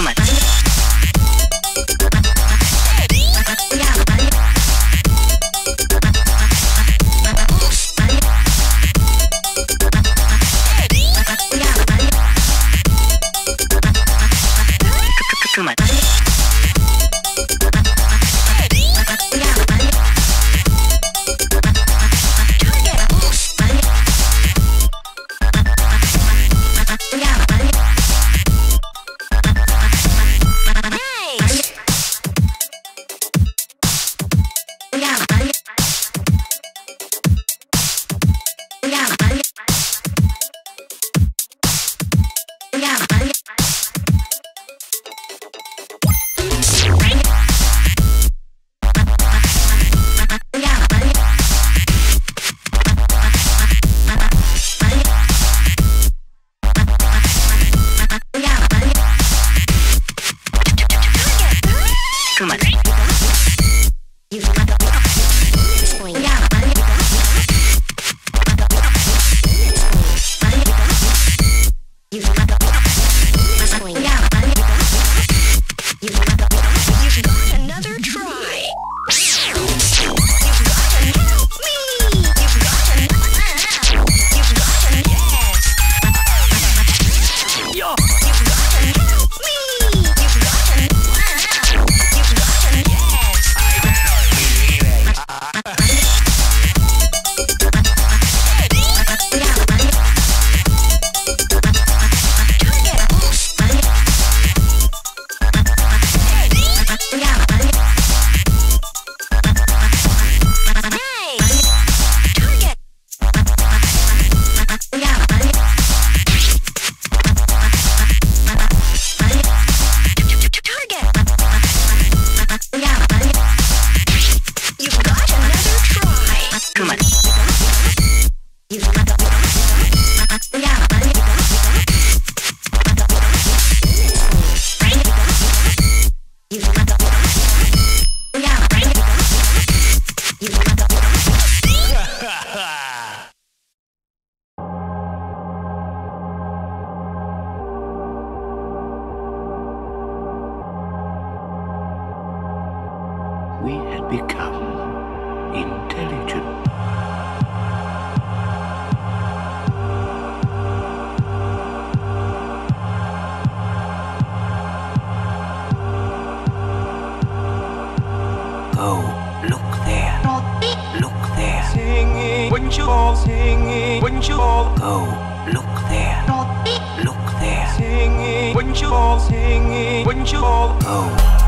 出来。Schumann. had become intelligent. Look there. Look there. Singing. You all singing. You all go. Look there. Look there. Singing. You all singing. You all go.